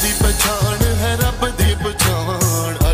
deep and time.